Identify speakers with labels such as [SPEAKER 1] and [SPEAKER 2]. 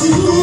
[SPEAKER 1] possible.